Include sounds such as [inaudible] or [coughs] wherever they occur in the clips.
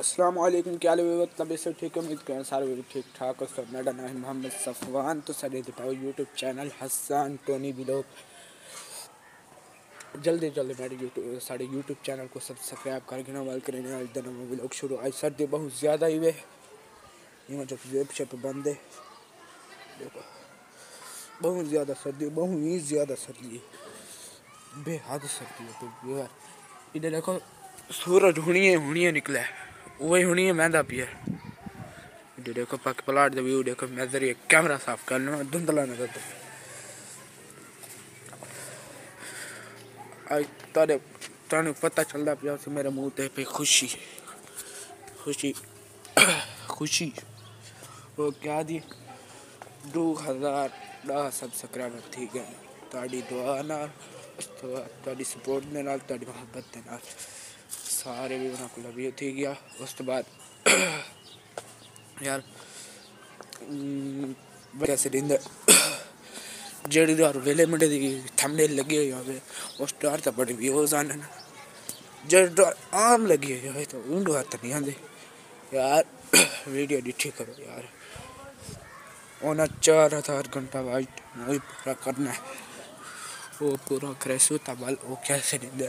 असलम क्या तबीयत से ठीक है? उम्मीद करें सारे भी ठीक ठाक और सब मेरा नाम मोहम्मद सफवान। तो सारे दिखाओ YouTube channel Hasan Tony blog जल्दी जल्दी मेरे यूट्यूब साढ़े यूट्यूब चैनल को सब्सक्राइब करके ना वाल करें, आज दिन में ब्लॉग शुरू आज सर्दी बहुत ज़्यादा ही वे। यहाँ जब जेब शेप बंद है। देखो, बहुत ज़्यादा सर्दी बहुत ही ज़्यादा सर्दी बेहद सर्दी है तो इधर देखो, सूरज हुनिए हुनिए निकला है। वही होनी है, मैदा पिया वीडियो देखो, पक पलाट दे व्यू देखो, मैं ज़रिए कैमरा साफ़ कर लूँ, धुंधला ना तो अरे तुम पता चलता पे उस मेरे मुँह ते पे खुशी। खुशी [coughs] खुशी। वो क्या दी? दो हज़ार दह सबसक्राइबर ठीक है ताड़ी दुआ नाल सपोर्ट दे नाल, ताड़ी मोहब्बत दे नाल। सारे भी उन्होंने को लभी उठी गया। उस तो बाद [coughs] यार कैसे दिन [coughs] जेडी दार वेले मुंडे दी लगे लगी हुई है उस डर तो, तो बड़े व्यूज़ आने ना। जेडी दार आम लगी हुई है तो उन डार तो नहीं आते यार, [coughs] वीडियो एडिट करो यार। ओना चार हज़ार घंटा वाइट मूवी पूरा करना है। वो पूरा क्रैश होता बाल वो कैसे दिन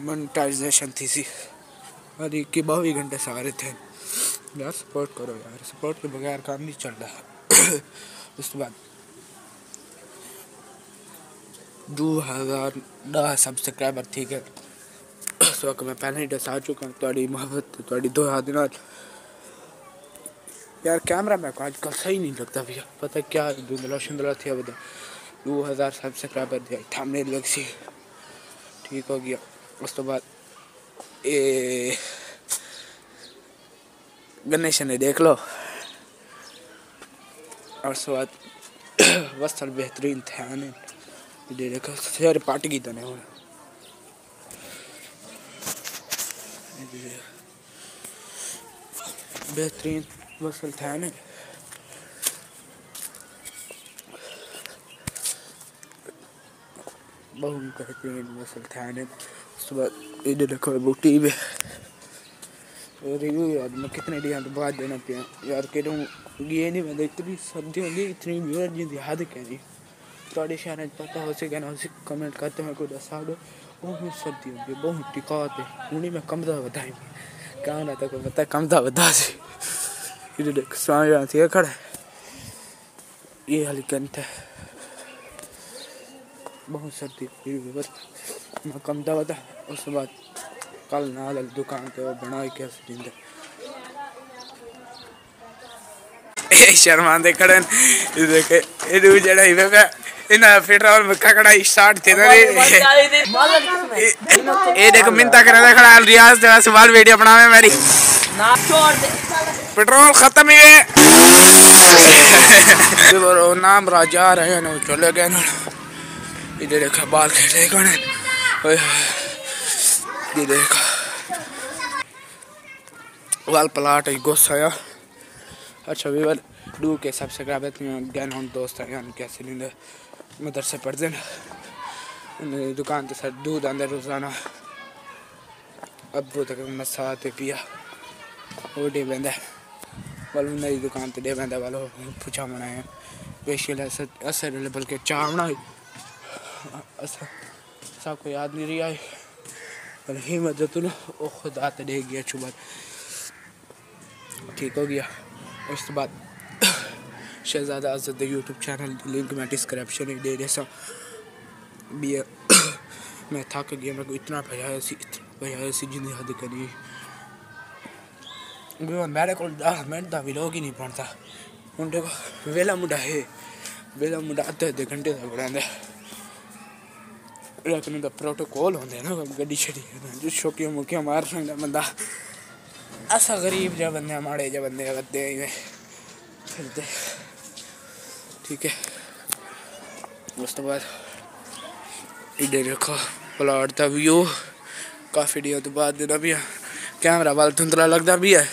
मोनेटाइजेशन थी सी अरे के बावी घंटे सारे थे। यार सपोर्ट करो यार। सपोर्ट के बगैर काम नहीं चल रहा। [coughs] उसके बाद। दो हज़ार दस सब्सक्राइबर ठीक है। [coughs] सो मैं पहले ही डसा चुका थोड़ी मोहब्बत थोड़ी दो हज़ार यार कैमरा मेरे को आजकल सही नहीं लगता भैया। पता क्या धुंधला शुंधला थी बता दो हज़ार सब्सक्राइबर दिया थामने लग सी। ठीक हो गया। उस तो बाद ए, गणेश ने देख लो। और उसके बाद [clears throat] वस्त्र बेहतरीन थे आने। ये देखो सारे पट गई तने हुन बेहतरीन। वसल था ने। उसके बाद ये देखो बूटी भी। रिव्यू यार मैं कितने तो बाद देना पिया। यार कह रहा ये नहीं मैं इतनी सर्दी होगी, इतनी व्यूअर जी हद कह रही थोड़े पता हो सके ना, उसे कमेंट करते हैं, कोई दसा दो। बहुत सर्दी होगी बहुत टिकात उन्हीं में कम दा बताई क्या ना तक पता कम दा बता सी ये देख स्वामी यहाँ से खड़ा ये हाली है। बहुत सर्दी बस। मैं कम दा बता उसके बाद कल नाल दुकान पे वो बनाई कैसे दिन [laughs] शर्मा दे खड़े देखे ये जड़ा ही पे इन पेट्रोल में ककड़ा स्टार्ट थे ना ये देखो मिंता करे दे खड़ा रियाज दे सवाल वीडियो बनावे मेरी पेट्रोल खत्म ही है। [laughs] नाम राजा रहे हैं चले गए ना। इधर देखो, बाल खेले कौन? ये देखो। वाल प्लाट गुस्सा आया अच्छा वीवर डू के सब्सक्राइबर ज्ञान हम दोस्त हैं कैसे लेंगे मदरसे पढ़ते हैं दुकान तो सर, दूध आंदे रोज़ाना। अब्बू तक मसा ते पिया। वो डे बंदा ते बनाए स्पेशल असर लेवल के चाह बनाई सबको याद नहीं रही आई। पर हिम्मत तो ना वो खुदा ते दे गया चुबत ठीक हो गया। उस बाद Shahzada Azad YouTube channel link मैं डिस्क्रिप्शन में दे दे सा भी मैं थक गया, मेरे को इतना भजाया सी भजाया सी ज़िंदगी हद करी मेरे को मिनट का व्लॉग ही नहीं बनता। हूँ देखो वेला मुंडा है। वेला मुंडा अद्धे अद्धे घंटे का बनांदा लेकिन दा प्रोटोकॉल होंदे ना, गड्डी छड़ी जो शौकिया मुकिया मार सकदा बंदा। ऐसा गरीब जा बंदे, माड़े जा बंदे करते फिरते ठीक है। उस तो बाद इधर देखो, प्लाट का व्यू काफ़ी दिन तो बाद भी कैमरा वाल धुंधला लगता भी है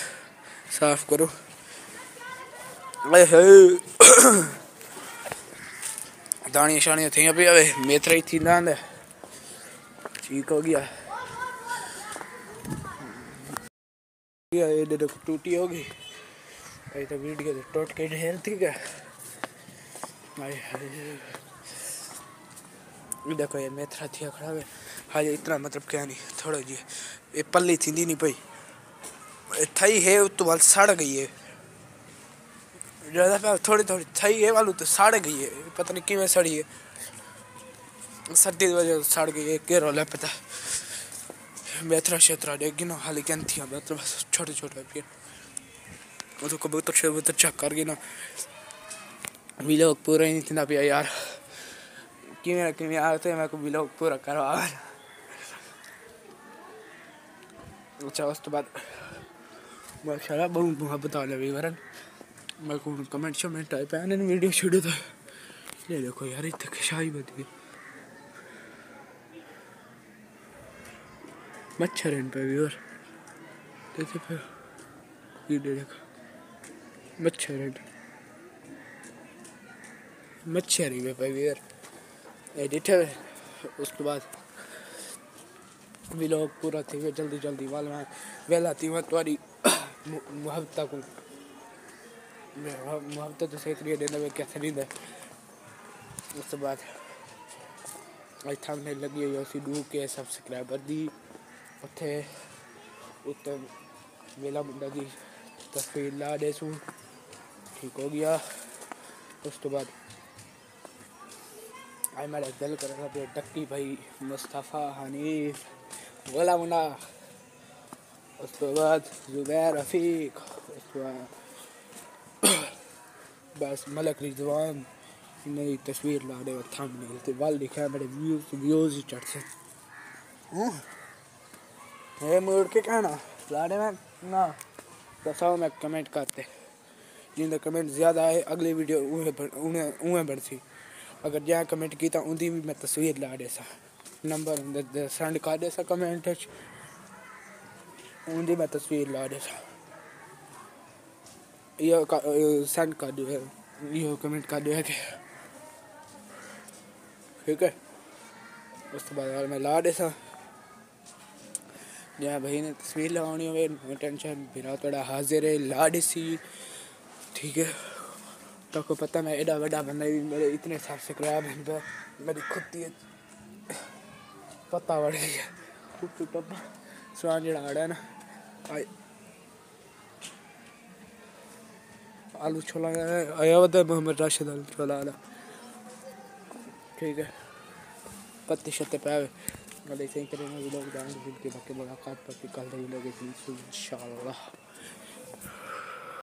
साफ़ करो। दानियाँ शानियाँ थी पे अवे मेथरा ही थी ना ठीक हो गया। ये देखो, टूटी होगी अभी तो वीडियो तो टूट के ढेर थी क्या देखो, ये मेथरा थी खड़ा हाँ इतना मतलब क्या नहीं, थोड़ा जी, ये पल्ली थी नहीं पई थई है तो वाल सड़ गई है। ज़्यादा थोड़ी थोड़ी थई है, वालू तो सड़ गई है। पता नहीं किमें सड़ी है। सर्दी की वजह से सड़ गई है के रोला पता। बेहतरा क्षेत्र डेगी ना हाली क्या थी मतलब छोटे छोटे फिर वो तो कबूतर शबूतर चेक कर गई ना। लोग पूरा ही नहीं थी ना पिया यार। किमें किमें आते मैं को लोग पूरा करवा। अच्छा उस तो बाद माशाल्लाह बहुत मोहब्बत वाले वीवरन मैं को कमेंट शमेंट टाइप है ना वीडियो शूडियो तो। ले देखो यार, इतने शाही बद गई। मच्छर इन पे व्यूअर देखिए फिर। वीडियो देखो। मच्छर इन मच्छर ही पे व्यूअर एडिटर उसके बाद भी लोग पूरा थी जल्दी जल्दी वाल में वेला थी वह तुम्हारी मुहब्बत को मुहब्बत तो सही तरीके देना मैं कैसे नहीं दे उसके बाद ਅੱਜ ਥੰਬਨੇਲ ਲੱਗੀ ਹੋਈ ਅਸੀਂ ਡੂ ਕੇ ਸਬਸਕ੍ਰਾਈਬਰ ਦੀ ਉੱਥੇ ਉੱਤੇ ਮੇਲਾ ਮੁੰਡਾ ਦੀ ਤਸਵੀਰ ਲਾ ਦੇ ਸੂ ठीक हो गया उस तो बाद आज मेरा दिल कर रहा था टक्की भाई मुस्तफ़ा हनीफ गोला मुंडा उस तो बाद जुबैर रफ़ीक उस तो बाद बस मलक रिजवान मेरी तस्वीर ला रहे और थंबनेल ते वाल लिखा है मेरे व्यूज़ व्यूज़ ही चढ़ से ये मुड़ के कहना ला रहे मैं ना दसाओ मैं कमेंट करते ज़िंदा कमेंट ज़्यादा आए अगली वीडियो उन्हें उन्हें बढ़सी अगर जहाँ कमेंट किया उनकी भी मैं तस्वीर ला दे सा नंबर सेंड कर दे सा कमेंट उनकी मैं तस्वीर ला दे सा ये सेंड कर दो ये कमेंट कर दो है ठीक है। उस तो बाद मैं ला दे सा जहाँ भाई ने तस्वीर लगानी हो नो टेंशन बिना थोड़ा हाजिर है, ला सी ठीक है। तो को पता मैं एडा बड़ा बंदा भी मेरे इतने सब्सक्राइब हैं पे मेरी खुद की पता बढ़ है टप्पा सुहान जड़ा है ना। आलू छोला आया हुआ था मोहम्मद राशिद आलू छोला आला ठीक है। पत्ते शत्ते पे आवे। गले सही करेंगे लोग जाएँगे फिर के बाकी मुलाकात पर कल रही लोग इंशाल्लाह।